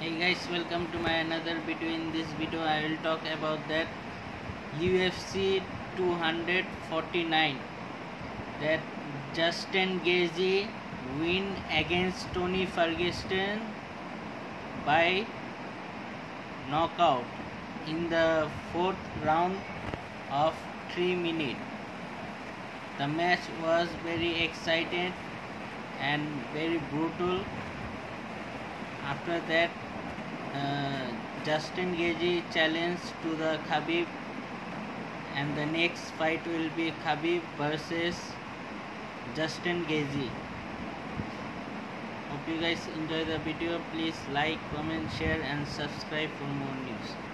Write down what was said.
hey guys welcome to my another video. In this video i will talk about that ufc 249 that justin Gaethje win against tony ferguson by knockout in the fourth round of 3 minutes. The match was very excited and very brutal after that uh, Justin Gaethje challenge to the Khabib and the next fight will be Khabib versus Justin Gaethje hope you guys enjoy the video. Please like comment share and subscribe for more news